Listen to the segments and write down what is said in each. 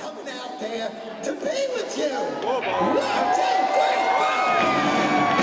coming out there to be with you. One, two, three, four.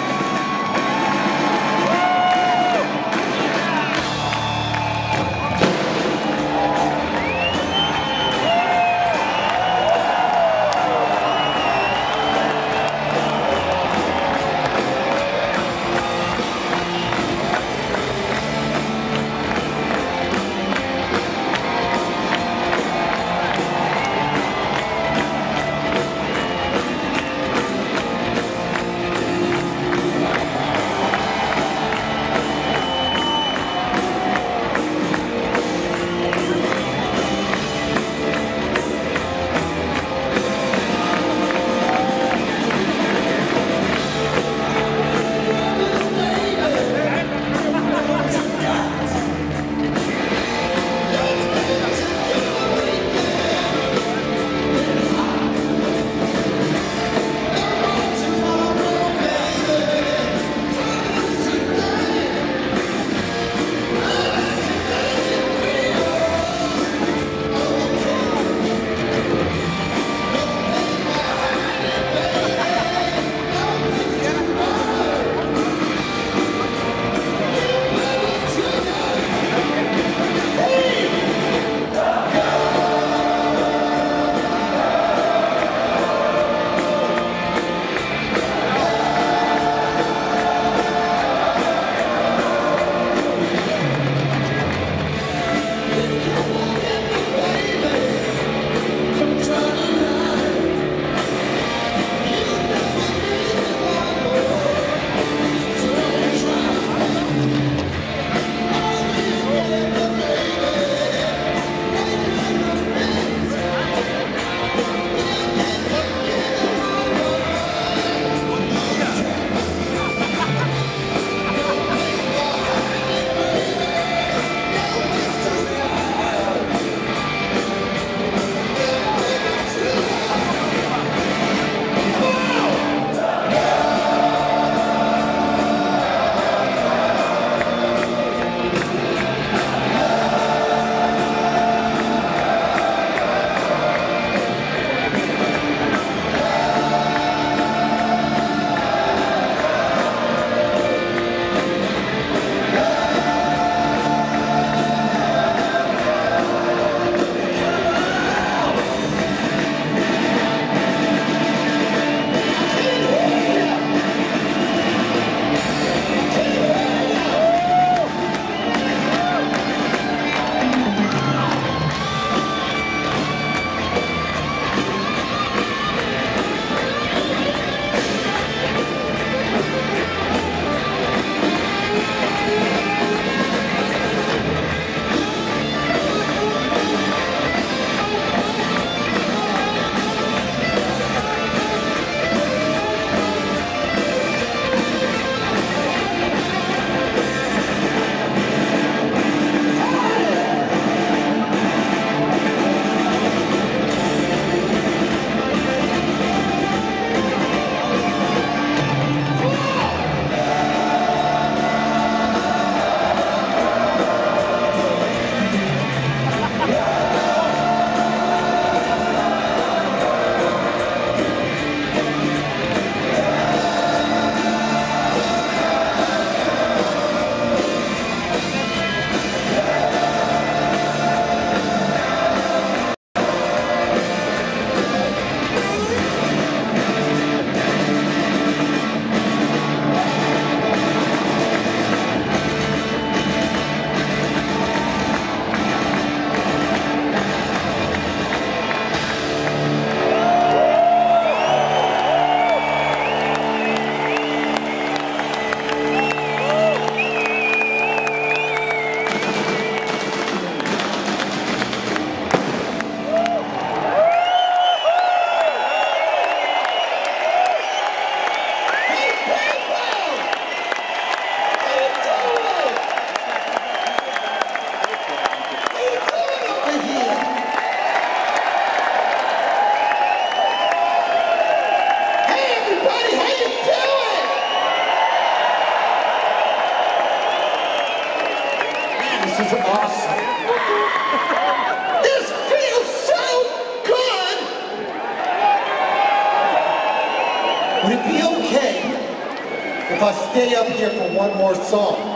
If I stay up here for one more song.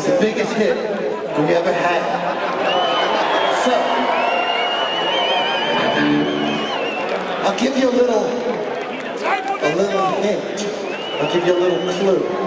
Is the biggest hit we ever had. So, I'll give you a little, a little hint. I'll give you a little clue.